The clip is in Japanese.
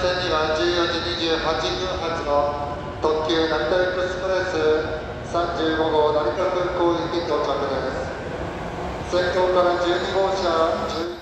線には14時28分発の特急成田エクスプレス35号成田空港行き到着です。先頭から12号車